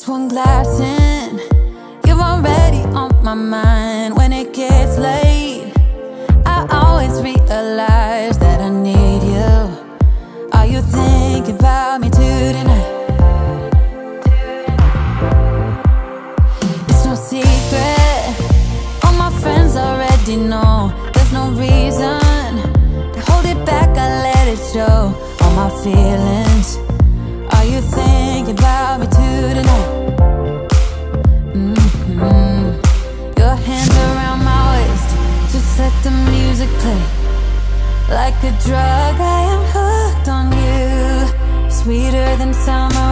Just one glass in, you're already on my mind. When it gets late, I always realize that I need you. Are you thinking about me too tonight? It's no secret, all my friends already know. There's no reason to hold it back, I let it show. All my feelings play. Like a drug, I am hooked on you. Sweeter than summer